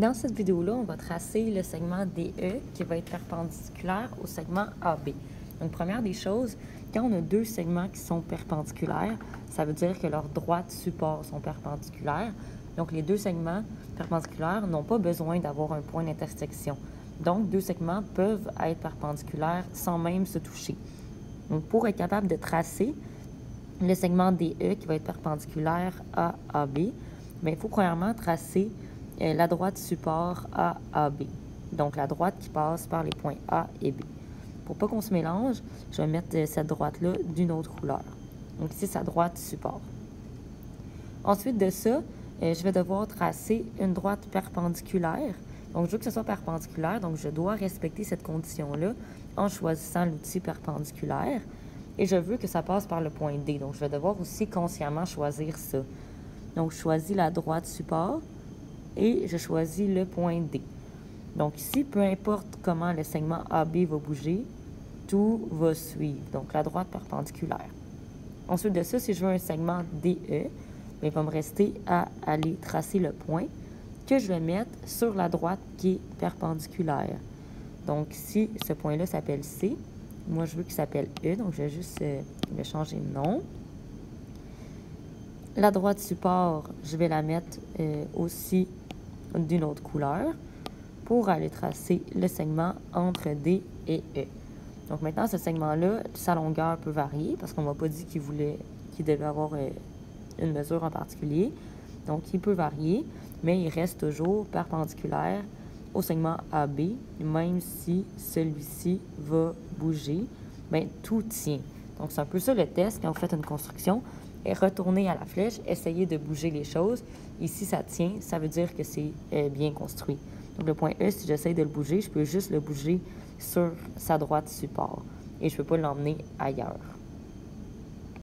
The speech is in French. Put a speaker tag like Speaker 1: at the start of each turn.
Speaker 1: Dans cette vidéo-là, on va tracer le segment DE qui va être perpendiculaire au segment AB. Donc, première des choses, quand on a deux segments qui sont perpendiculaires, ça veut dire que leurs droites supports sont perpendiculaires. Donc, les deux segments perpendiculaires n'ont pas besoin d'avoir un point d'intersection. Donc, deux segments peuvent être perpendiculaires sans même se toucher. Donc, pour être capable de tracer le segment DE qui va être perpendiculaire à AB, bien, il faut premièrement tracer la droite support à AB. Donc, la droite qui passe par les points A et B. Pour pas qu'on se mélange, je vais mettre euh, cette droite-là d'une autre couleur. Donc, ici, sa droite support. Ensuite de ça, euh, je vais devoir tracer une droite perpendiculaire. Donc, je veux que ce soit perpendiculaire, donc je dois respecter cette condition-là en choisissant l'outil perpendiculaire. Et je veux que ça passe par le point D. Donc, je vais devoir aussi consciemment choisir ça. Donc, je choisis la droite support et je choisis le point D. Donc ici, peu importe comment le segment AB va bouger, tout va suivre. Donc la droite perpendiculaire. Ensuite de ça, si je veux un segment DE, ben, il va me rester à aller tracer le point que je vais mettre sur la droite qui est perpendiculaire. Donc ici, ce point-là s'appelle C. Moi, je veux qu'il s'appelle E, donc je vais juste euh, le changer de nom. La droite support, je vais la mettre euh, aussi d'une autre couleur pour aller tracer le segment entre D et E. Donc maintenant, ce segment-là, sa longueur peut varier parce qu'on ne m'a pas dit qu'il voulait qu'il devait avoir euh, une mesure en particulier. Donc, il peut varier, mais il reste toujours perpendiculaire au segment AB, même si celui-ci va bouger, bien, tout tient. Donc, c'est un peu ça le test quand vous faites une construction retourner à la flèche, essayer de bouger les choses. Ici, ça tient, ça veut dire que c'est euh, bien construit. Donc, le point E, si j'essaie de le bouger, je peux juste le bouger sur sa droite support et je ne peux pas l'emmener ailleurs.